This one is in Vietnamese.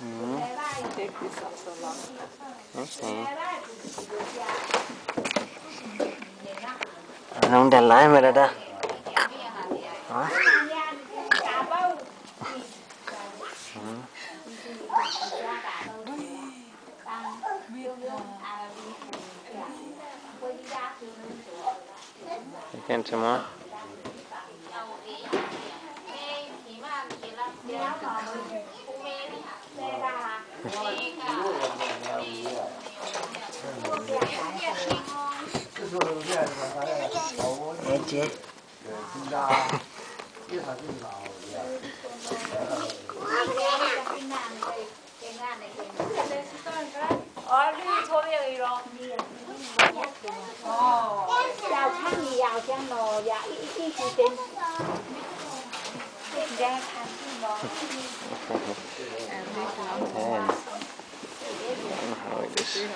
Mm. Take this out so long. Okay. Nông đèn lái mà ra đó. Đó. Again tomorrow. Nghe chưa? giàu khăn gì giàu chăng nò dạ ít and this is how it is.